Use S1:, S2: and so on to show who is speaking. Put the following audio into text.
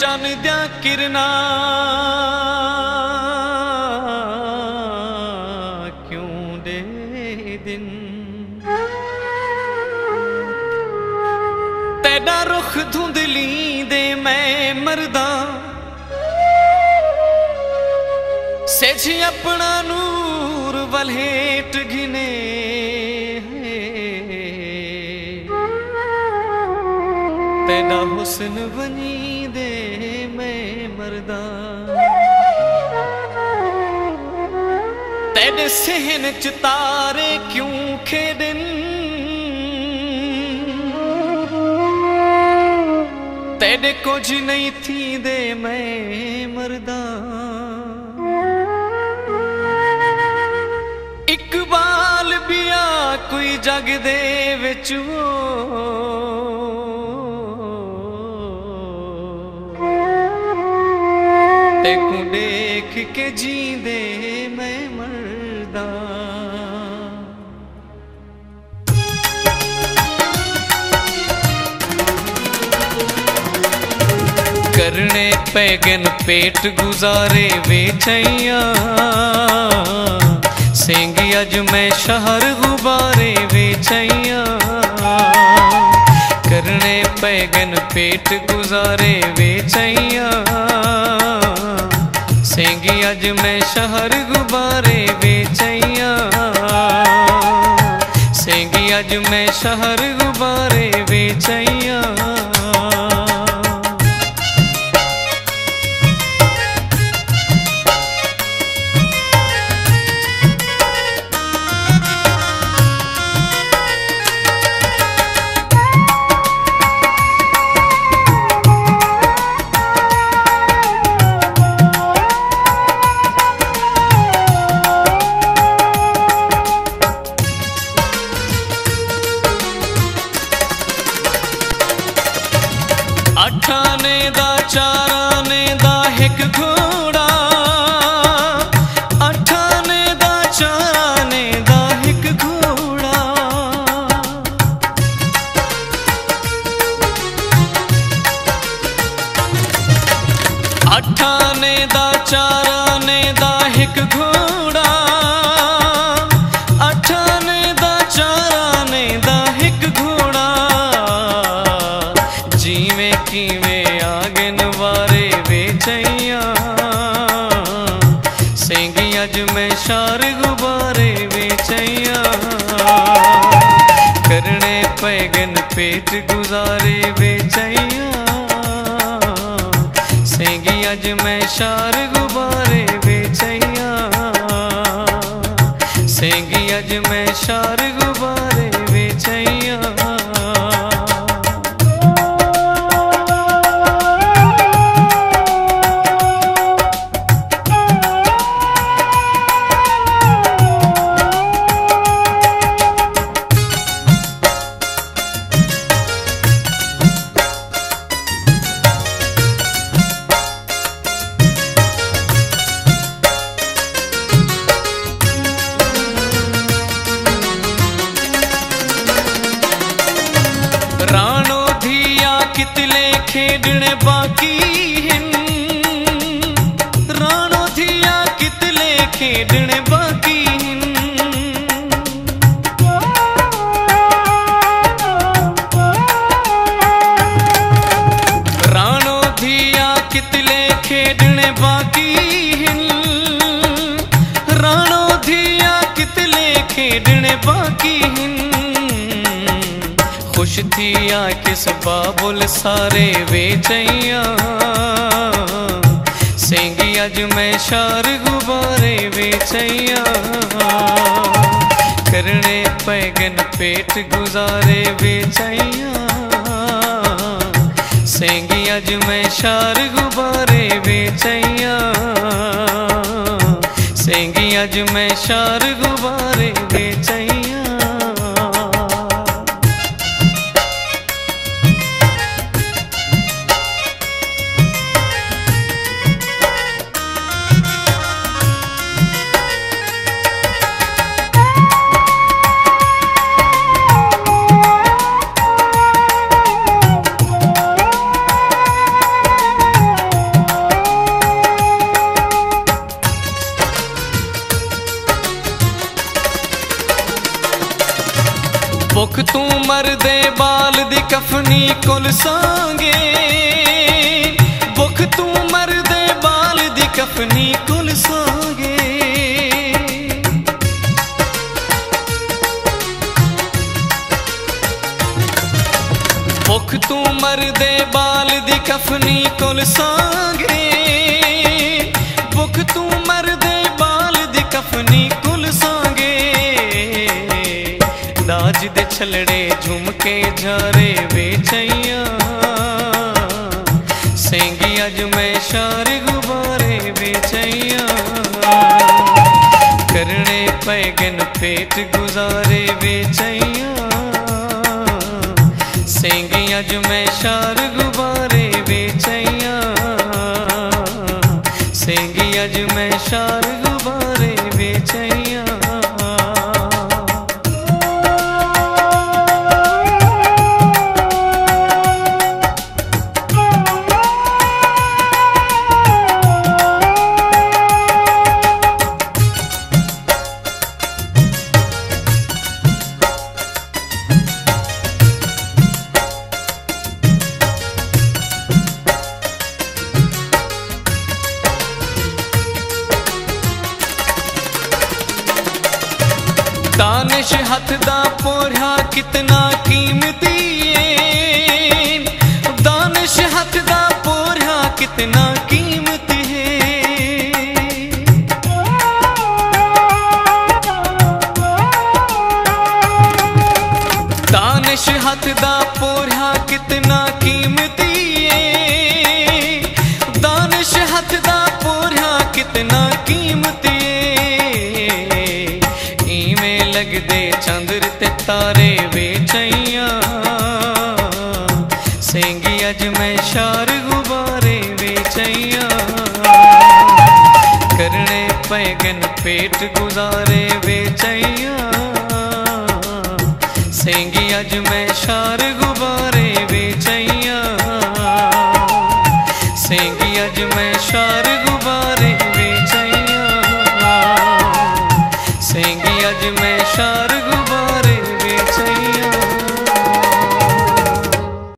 S1: ਚੰਨ ਦਿਆਂ ਕਿਰਨਾਂ। ਕਿਉਂ ਦੇ ਦਿਨ? ਤੇਰਾ ਰੁਖ ਧੁੰਦਲੀ ਦੇ ਮੈਂ ਮਰਦਾ। ਸੇਜ ਆਪਣਾ ਨੂਰ ਵਲਹੇਟ ਤੇਰਾ ਹੁਸਨ ਬਣੀ ਦੇ ਮੈਂ ਮਰਦਾ। ਤੇਰੇ ਸਹਿਨ ਚ ਤਾਰੇ ਕਿਉਂ ਖੇਡਨ? ਤੇਰੇ ਕੁਝ ਨਹੀਂ ਥੀ ਦੇ ਮੈਂ ਮਰਦਾ। ਇਕਬਾਲ ਬਿਆ ਕੋਈ ਜਗ ਦੇ ਵਿੱਚ। ਤੇ को देख के जींदे मैं मरदा। करने पैगन पेट गुजारे वे छैया। सिंह अज मैं शहर गुबारे वे छैया। करने पैगन पेट गुजारे वे छैया। सिंह अज मैं शहर गुब्बारे बेचैया। सेंगी अज मैं शहर गुब्बारे बेचैया। ਚਾਰਾਂ ਨੇ ਦਾ ਇੱਕ ਘੋੜਾ ਅੱਠਾਂ ਨੇ ਦਾ ਚਾਰਾਂ ਨੇ ਦਾ ਇੱਕ ਘੋੜਾ ਅੱਠਾਂ ਨੇ ਦਾ ਚਾਰਾਂ ਨੇ ਦਾ ਇੱਕ ਘੋੜਾ ਅੱਠਾਂ ਨੇ ਦਾ ਚਾਰਾਂ ਨੇ ਦਾ ਇੱਕ ਘੋੜਾ ਜਿਵੇਂ ਕਿਵੇਂ चार गुब्बारे बेचैया। करने पैगन पेट गुजारे बेचैया। सेंगी अज मैं चार गुब्बारे छेड़ने बाकी थिया किस बाबुल सारे वेचैया सेंगी अज मैं शार गुबारे वेचैया करने पैगन पेट गुजारे बेचैया सेंगी अज मैं शार गुबारे बेचैया सेंगी अज मैं शार गुबारे बेचैया ਕੁਲ ਸਾਂਗੇ। ਬੁਖ ਤੂੰ ਮਰਦੇ ਬਾਲ ਦੀ ਕਫਨੀ ਕੁਲ ਸਾਂਗੇ। ਭੁੱਖ ਤੂੰ ਮਰਦੇ ਬਾਲ ਦੀ ਕਫਨੀ ਕੁਲ ਸਾਂਗੇ। ਭੁੱਖ ਤੂੰ ਮਰਦੇ ਬਾਲ ਦੀ ਕਫਨੀ ਕੁਲ राज दे छलड़े झुमके झारे वे चैया सेंगी अज मैं शार गुब्बारे बेचैया। करने पैगन पेट गुजारे बेचैया। सेंगी अज मैं शार गुब्बारे बेचैया। पोढ़ा कितना कीमती है। दानिश हथ दा पोढ़ा कितना कीमती है। दानिश हक का पोढ़ा कितना सेंगी अज मैं शार गुबारे बेचैया। करने पैगन पेट गुजारे बेचैया। सेंगी अज मैं शार गु